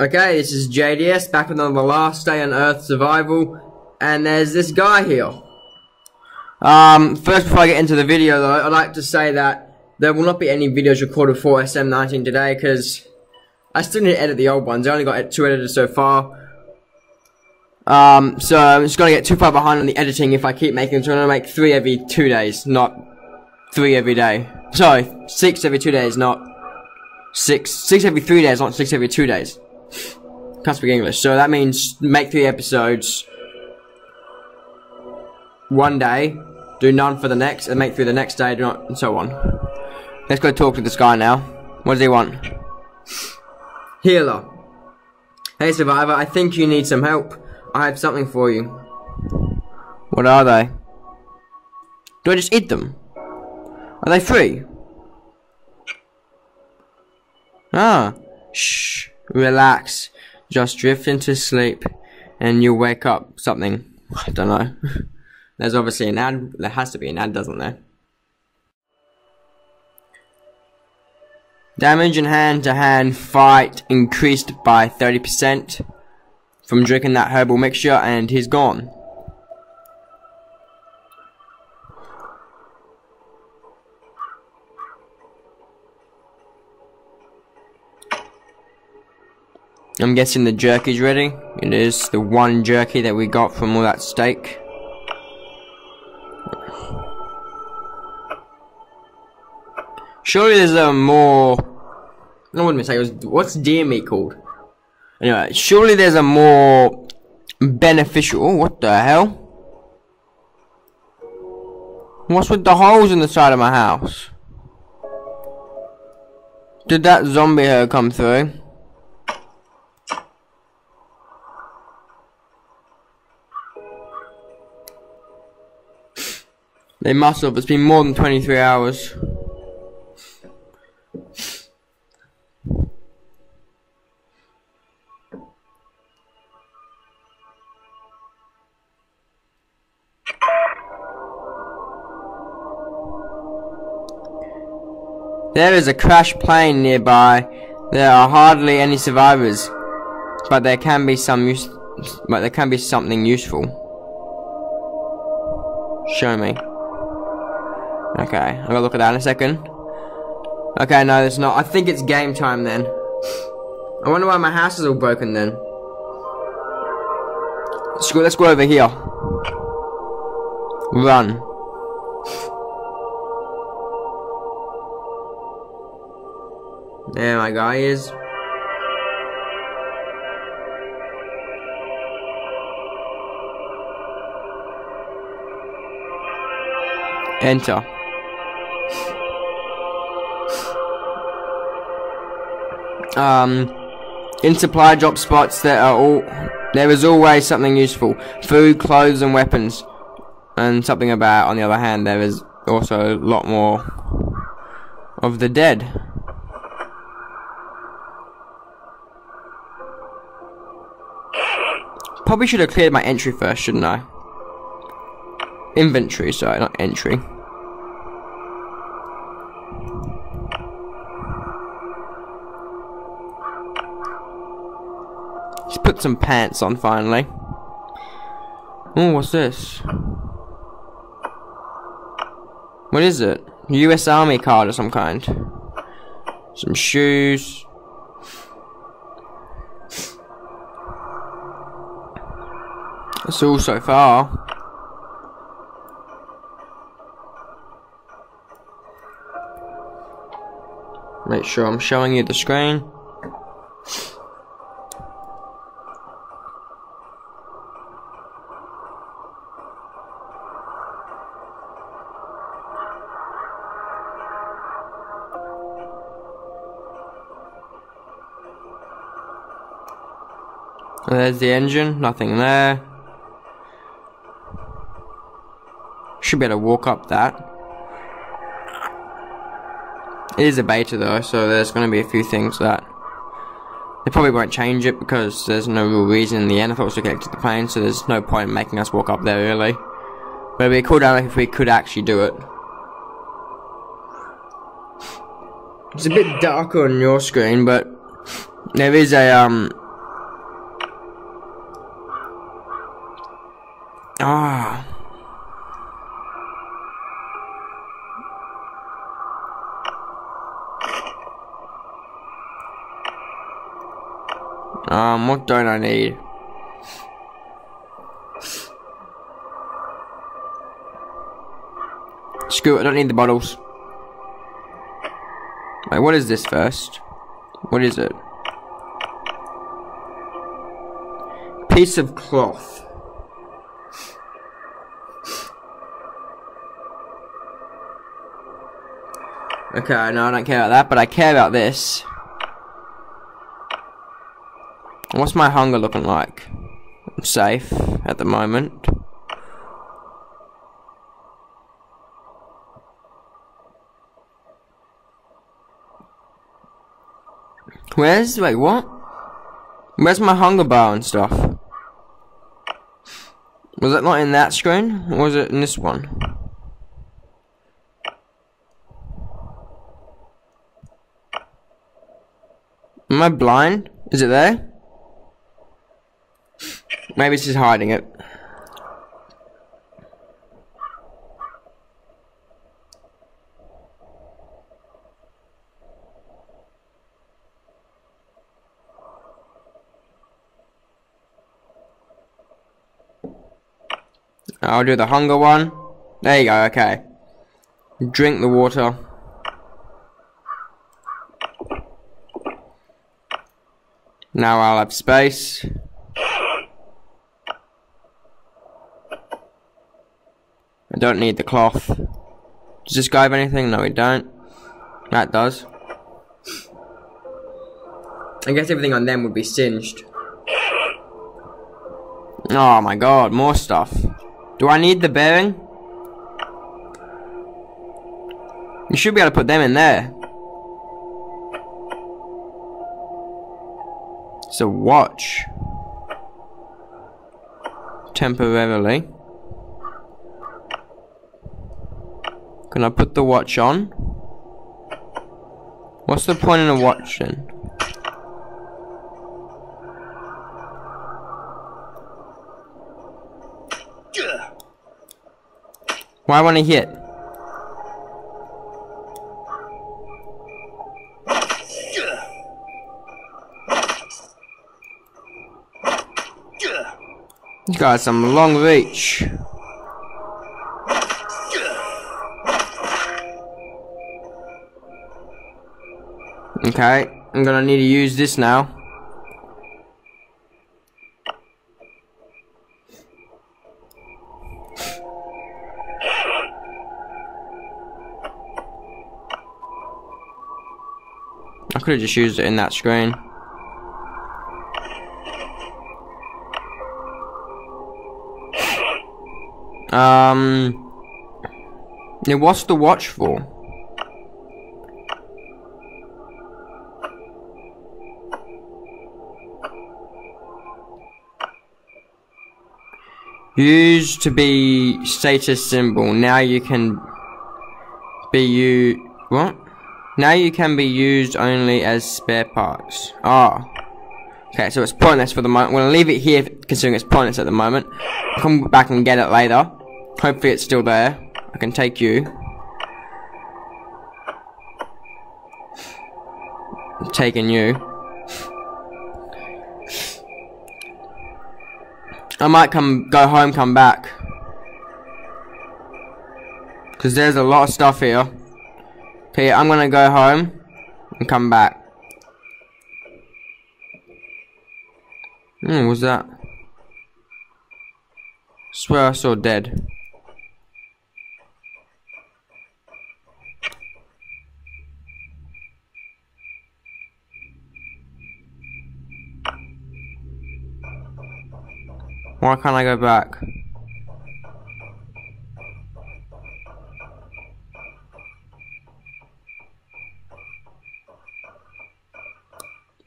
Okay, this is JDS back another last day on Earth survival, and there's this guy here. Um, first before I get into the video though, I'd like to say that there will not be any videos recorded for SM19 today, because I still need to edit the old ones, I only got two edited so far. Um, so I'm just gonna get too far behind on the editing if I keep making, so I'm gonna make three every two days, not three every day. Sorry, six every two days, not six, six every three days, not six every two days. Can't speak English. So that means make three episodes one day, do none for the next, and make three the next day, do not, and so on. Let's go talk to this guy now. What does he want? Healer. Hey Survivor, I think you need some help. I have something for you. What are they? Do I just eat them? Are they free? Ah. Shh. Relax. Just drift into sleep and you'll wake up something. I don't know. There's obviously an ad. There has to be an ad, doesn't there? Damage in hand to hand fight increased by 30% from drinking that herbal mixture and he's gone. I'm guessing the jerky's ready. It is the one jerky that we got from all that steak. Surely there's um, a more... I wouldn't say it was... What's deer meat called? Anyway, surely there's a more beneficial... Oh, what the hell? What's with the holes in the side of my house? Did that zombie herd come through? They must have. It's been more than 23 hours. There is a crashed plane nearby. There are hardly any survivors, but there can be some use. But there can be something useful. Show me. Okay, I'm gonna look at that in a second. Okay, no, it's not. I think it's game time then. I wonder why my house is all broken then. Let's go, let's go over here. Run. There my guy is. Enter. Um, in supply drop spots there are all there is always something useful. Food, clothes and weapons. And something about on the other hand there is also a lot more of the dead. Probably should have cleared my entry first, shouldn't I? Inventory, sorry, not entry. Put some pants on finally. Oh, what's this? What is it? US Army card of some kind. Some shoes. That's all so far. Make sure I'm showing you the screen. There's the engine, nothing there. Should be able to walk up that. It is a beta though, so there's going to be a few things that they probably won't change it because there's no real reason in the was to connect to the plane, so there's no point in making us walk up there really. But it'd be cool down if we could actually do it. It's a bit darker on your screen, but there is a um What don't I need? Screw it, I don't need the bottles. Wait, what is this first? What is it? Piece of cloth. Okay, no, I don't care about that, but I care about this. What's my hunger looking like? I'm safe at the moment. Where's, wait, what? Where's my hunger bar and stuff? Was it not in that screen? Or was it in this one? Am I blind? Is it there? Maybe just hiding it. I'll do the hunger one. There you go, okay. Drink the water. Now I'll have space. Don't need the cloth. Does this guy have anything? No, we don't. That does. I guess everything on them would be singed. Oh my god, more stuff. Do I need the bearing? You should be able to put them in there. It's a watch. Temporarily. Can I put the watch on? What's the point in a watch then? Why won't he hit? He's got some long reach. Okay, I'm gonna need to use this now. I could have just used it in that screen. Um, Now what's the watch for? Used to be status symbol. Now you can be you. What? Now you can be used only as spare parts. Oh. Okay, so it's pointless for the moment. I'm going to leave it here considering it's pointless at the moment. I'll come back and get it later. Hopefully it's still there. I can take you. Taking you. I might come, go home, come back. Because there's a lot of stuff here. Okay, I'm gonna go home and come back. Hmm, what's that? Swear I saw dead. Why can't I go back?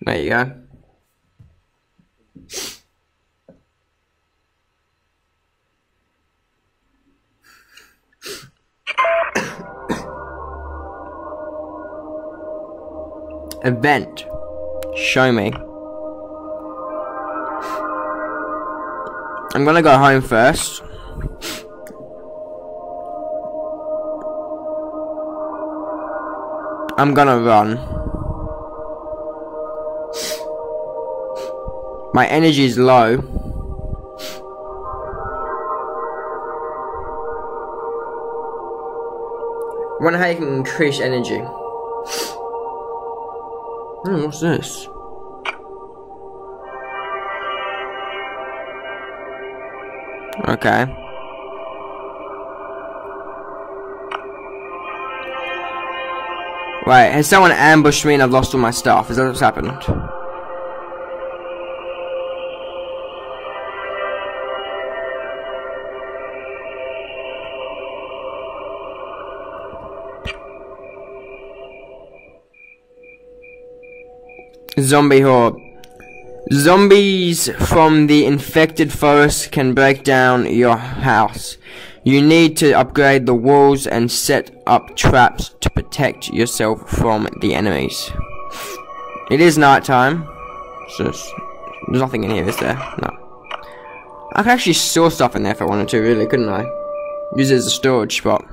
There you go. Event. Show me. I'm gonna go home first. I'm gonna run. My energy is low. wonder how you can increase energy. Hmm, what's this? Okay. Right, has someone ambushed me and I've lost all my stuff? Is that what's happened? Zombie horde. Zombies from the infected forest can break down your house. You need to upgrade the walls and set up traps to protect yourself from the enemies. It is night time. There's nothing in here, is there? No. I could actually store stuff in there if I wanted to, really, couldn't I? Use it as a storage spot.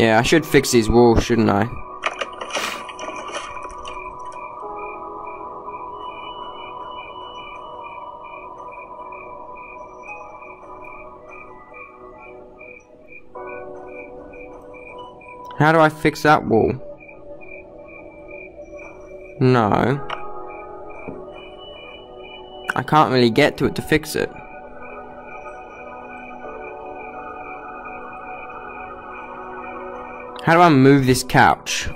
Yeah, I should fix these walls, shouldn't I? How do I fix that wall? No. I can't really get to it to fix it. How do I move this couch?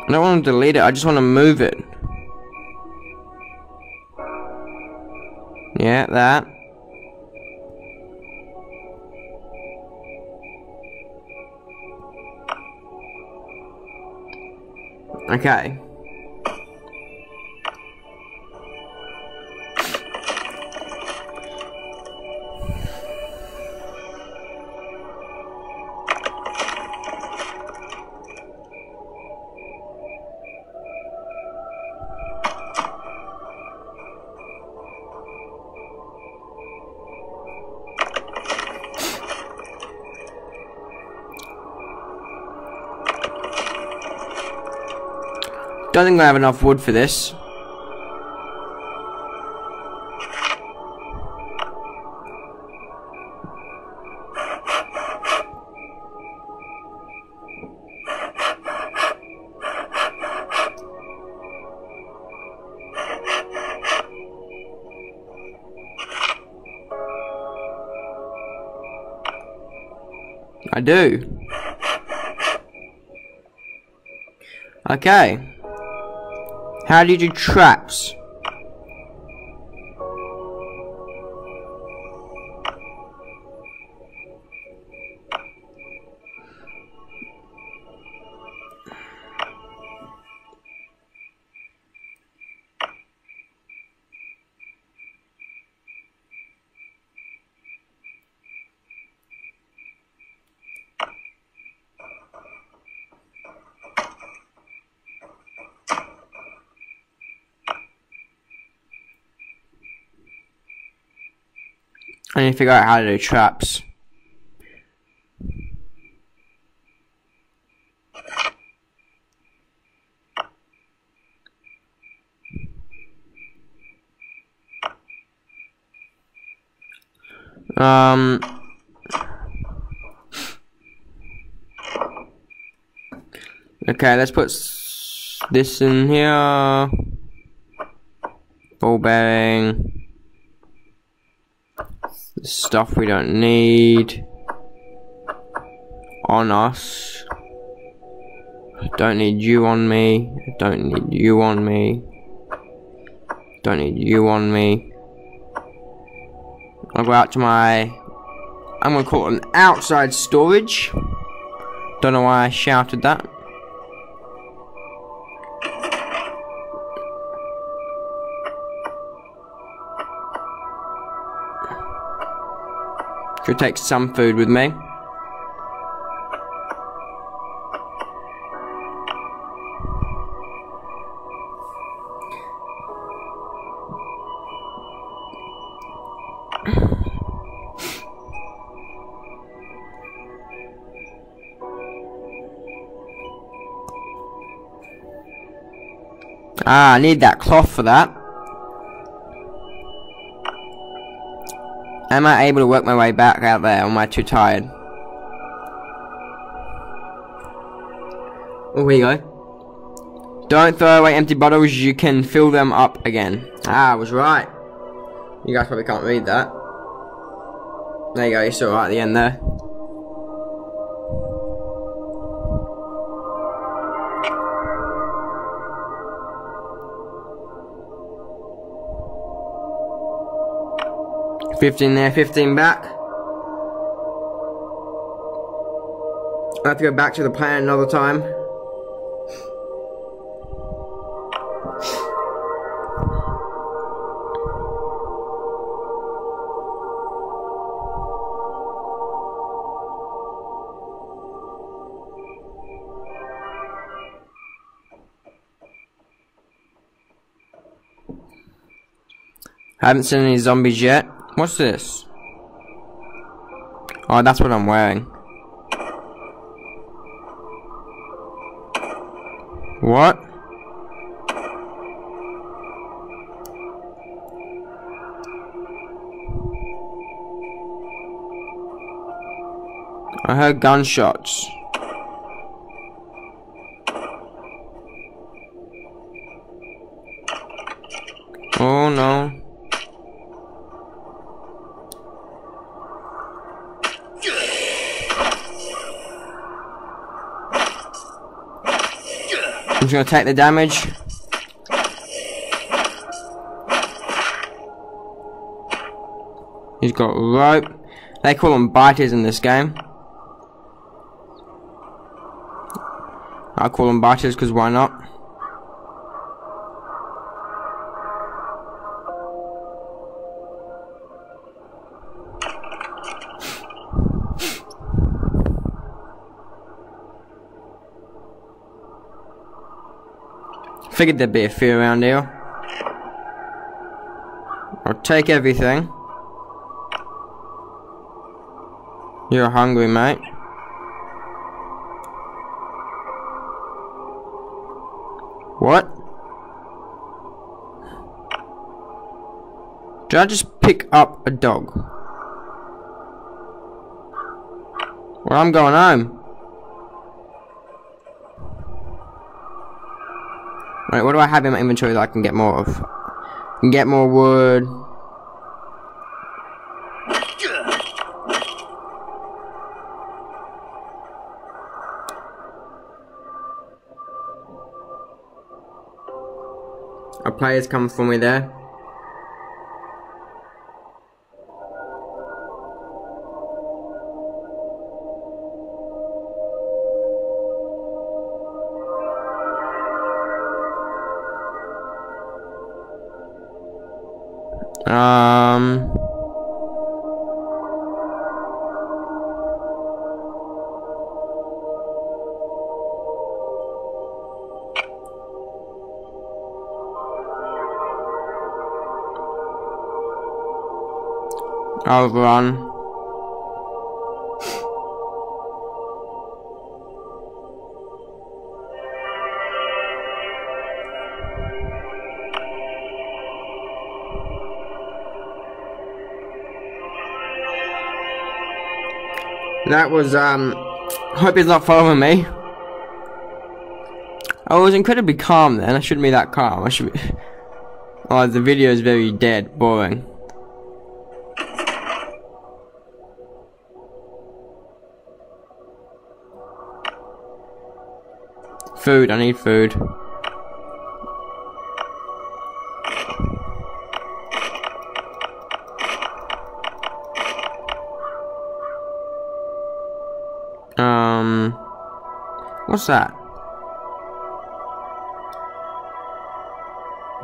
I don't want to delete it, I just want to move it. Yeah, that. Okay. Don't think I have enough wood for this. I do. Okay. How do you do traps? I need to figure out how to do traps. Um. Okay, let's put this in here. Ball bearing stuff we don't need on us. Don't need you on me. Don't need you on me. Don't need you on me. I'll go out to my. I'm gonna call it an outside storage. Don't know why I shouted that. Should take some food with me. Ah, I need that cloth for that. Am I able to work my way back out there, or am I too tired? Oh, here you go. Don't throw away empty bottles, you can fill them up again. Ah, I was right. You guys probably can't read that. There you go, you saw right at the end there. Fifteen there, fifteen back. I have to go back to the plan another time. Haven't seen any zombies yet. What's this? Oh, that's what I'm wearing. What? I heard gunshots. Oh no. I'm gonna take the damage. He's got rope. They call them biters in this game. I call them biters because why not? Figured there'd be a few around here. I'll take everything. You're hungry, mate. What? Did I just pick up a dog? Well, I'm going home. Right, what do I have in my inventory that I can get more of? Can get more wood. A player's come for me there. Um. I'll run. That was, um, hope he's not following me. I was incredibly calm then, I shouldn't be that calm, I should be... Oh, the video is very dead, boring. Food, I need food. That?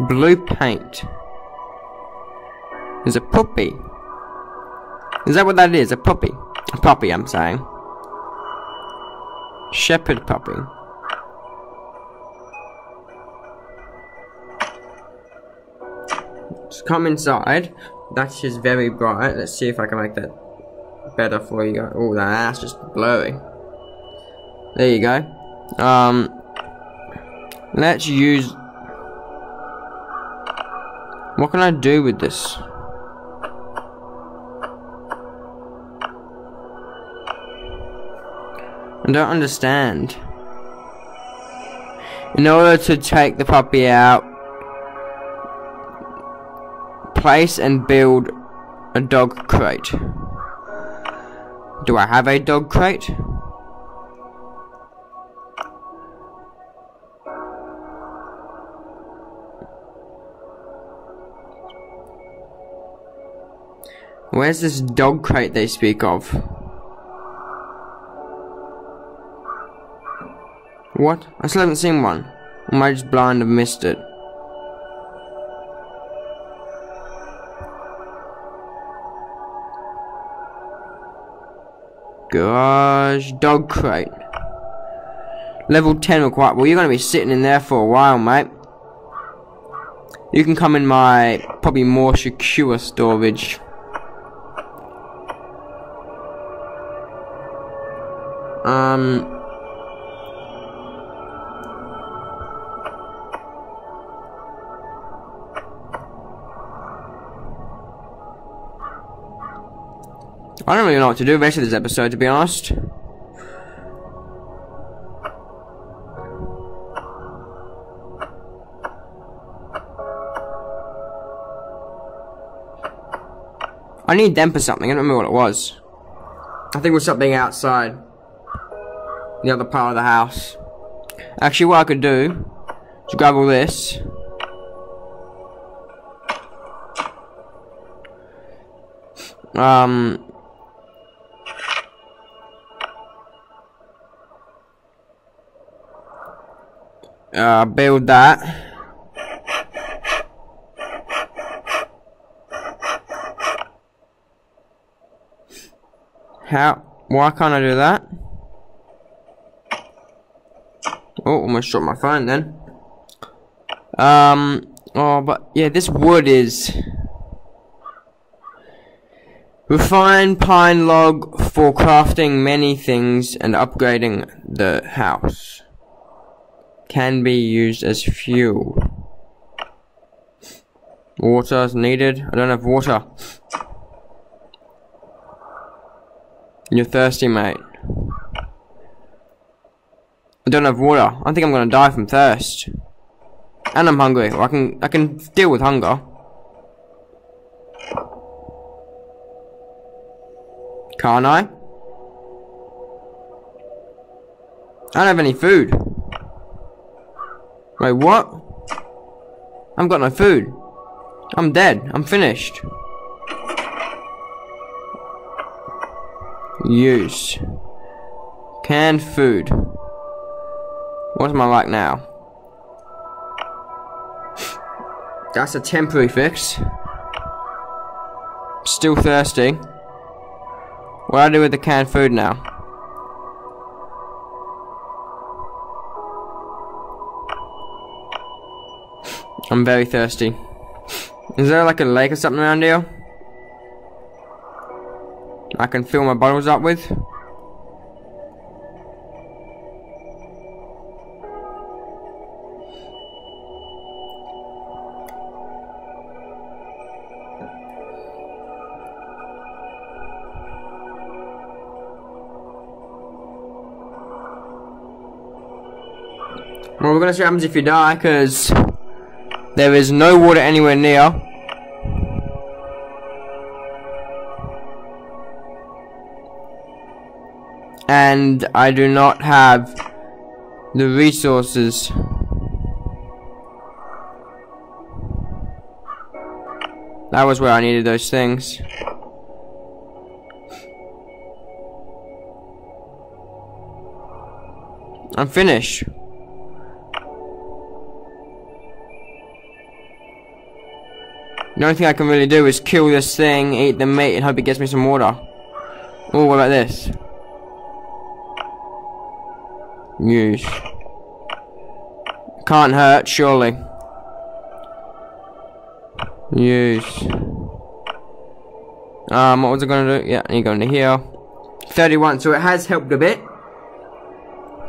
Blue paint. There's a puppy. Is that what that is? A puppy? A puppy, I'm saying. Shepherd puppy. Let's come inside. That's just very bright. Let's see if I can make that better for you. Oh, that's just blurry. There you go. Um, let's use... What can I do with this? I don't understand. In order to take the puppy out, place and build a dog crate. Do I have a dog crate? Where's this dog crate they speak of? What? I still haven't seen one. Am I just blind and missed it? Gosh, dog crate. Level 10 required. Well, you're going to be sitting in there for a while, mate. You can come in my probably more secure storage. Um, I don't really know what to do rest of this episode, to be honest. I need them for something, I don't remember what it was. I think it was something outside. The other part of the house. Actually, what I could do is grab all this. Um, uh, build that. How? Why can't I do that? Oh, almost shot my phone then. Um, oh, but yeah, this wood is refined pine log for crafting many things and upgrading the house can be used as fuel. Water is needed. I don't have water. You're thirsty, mate. I don't have water. I think I'm gonna die from thirst. And I'm hungry. I can I can deal with hunger. Can't I? I don't have any food. Wait, what? I've got no food. I'm dead. I'm finished. Use. Canned food. What am I like now? That's a temporary fix. Still thirsty. What do I do with the canned food now? I'm very thirsty. Is there like a lake or something around here? I can fill my bottles up with? Well, we're gonna see what happens if you die, because there is no water anywhere near. And I do not have the resources. That was where I needed those things. I'm finished. The only thing I can really do is kill this thing, eat the meat, and hope it gets me some water. Oh, what about this? Use. Can't hurt, surely. Use. Um, what was I gonna do? Yeah, I need to go into here. 31, so it has helped a bit.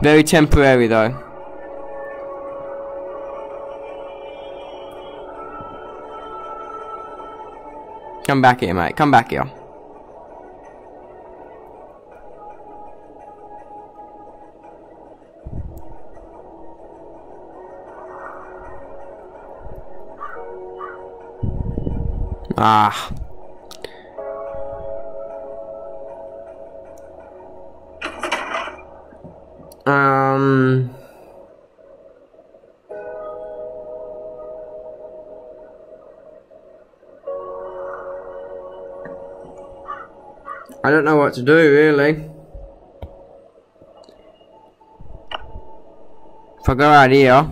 Very temporary though. Come back here, mate. Come back here. Ah. I don't know what to do, really. If I go out here.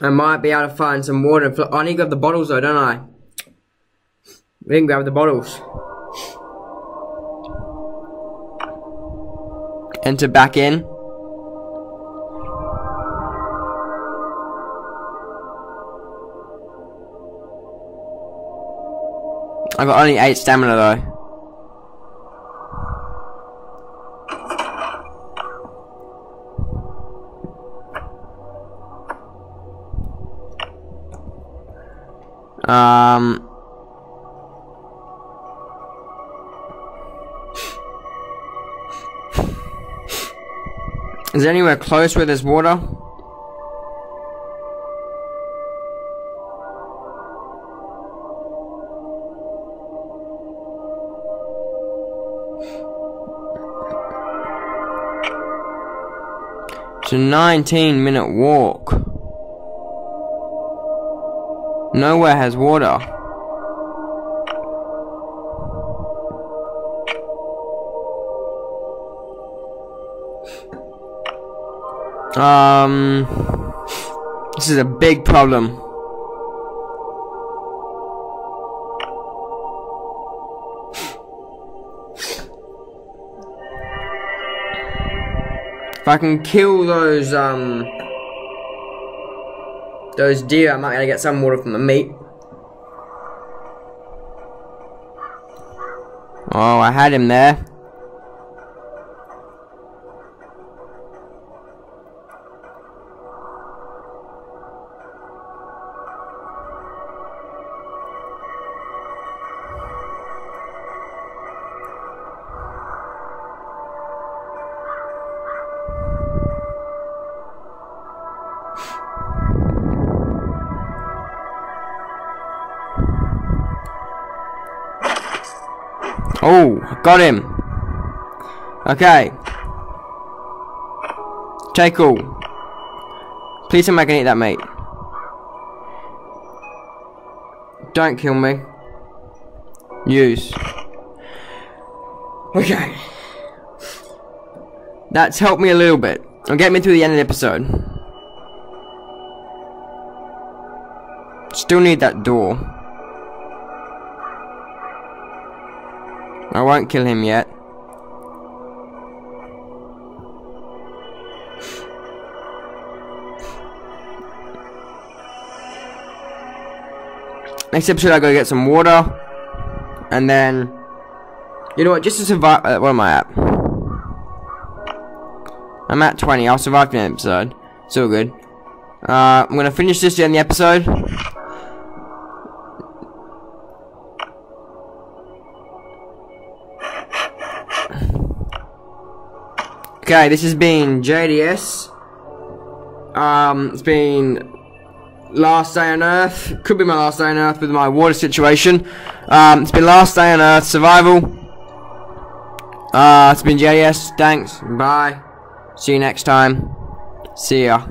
I might be able to find some water. I need to grab the bottles though, don't I? We can grab the bottles. Enter back in. I've got only 8 stamina though. Um, is there anywhere close where there's water? It's a 19 minute walk. Nowhere has water. Um, this is a big problem. If I can kill those, um, those deer, I might get some water from the meat. Oh, I had him there. Oh, got him. Okay. Okay, cool. Please don't I me eat that mate. Don't kill me. Use. Okay. That's helped me a little bit. It'll get me through the end of the episode. Still need that door. I won't kill him yet. Next episode I go get some water. And then... You know what, just to survive... Uh, what am I at? I'm at 20. I'll survive the episode. It's good. Uh, I'm gonna finish this in the episode. Okay, this has been JDS. Um, it's been last day on Earth. Could be my last day on Earth with my water situation. Um, it's been last day on Earth survival. Uh, it's been JDS. Thanks. Bye. See you next time. See ya.